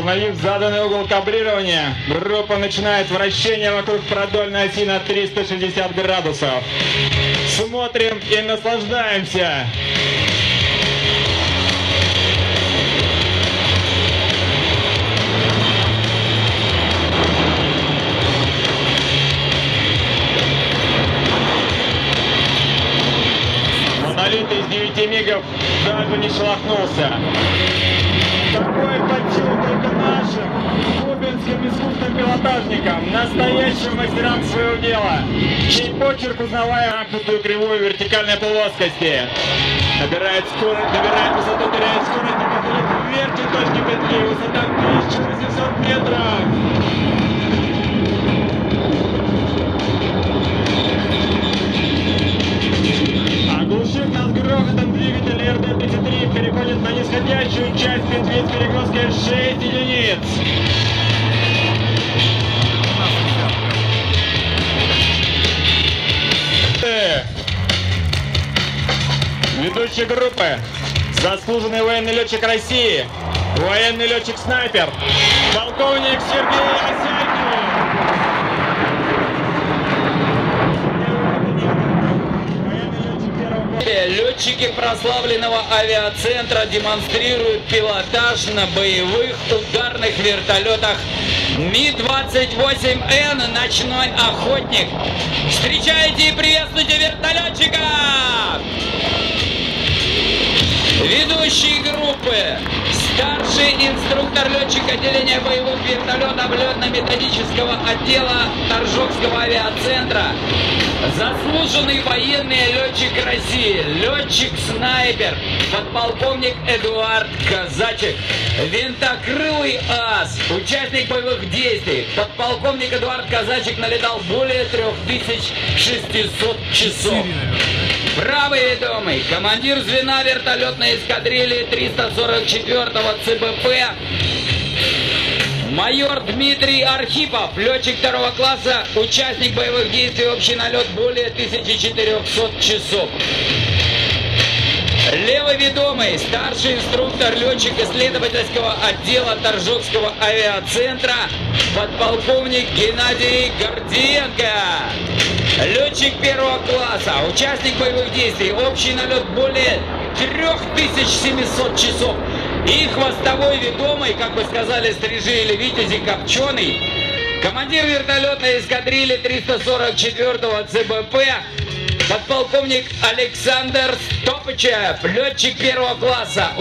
Установив заданный угол каблирования, группа начинает вращение вокруг продольной оси на 360 градусов. Смотрим и наслаждаемся. Монолит из девяти мигов даже не шелохнулся. Настоящим мастерам своего дела, чей почерк узнаваем рамкнутую кривую вертикальной плоскости. Набирает скорость, набирает высоту, теряет скорость, и подходит к верхней точке петли, высота 1800 метров. Оглушив нас грохотом двигатель РД-33 переходит на нисходящую часть петли с перегрузкой 6 единиц. Ведущий группы, заслуженный военный летчик России, военный летчик-снайпер, полковник Сергей Осякин. Летчики прославленного авиацентра демонстрируют пилотаж на боевых ударных вертолетах Ми-28Н «Ночной охотник». Встречайте и приветствуйте вертолетчика! Группы. Старший инструктор-летчик отделения боевых вертолетов летно-методического отдела Торжокского авиацентра. Заслуженный военный летчик России, летчик-снайпер, подполковник Эдуард Казачек, винтокрылый ас, участник боевых действий. Подполковник Эдуард Казачек налетал более 3600 часов. Правый ведомый, командир звена вертолетной эскадрильи 344-го ЦБП, майор Дмитрий Архипов, летчик второго класса, участник боевых действий, общий налет более 1400 часов. Левый ведомый, старший инструктор, летчик исследовательского отдела Торжокского авиацентра, подполковник Геннадий Гордиенко. Летчик первого класса, участник боевых действий, общий налет более 3700 часов. И хвостовой ведомый, как бы сказали стрижи или витязи, копченый, командир вертолетной эскадрильи 344-го ЦБП, подполковник Александр Стопычев, летчик первого класса.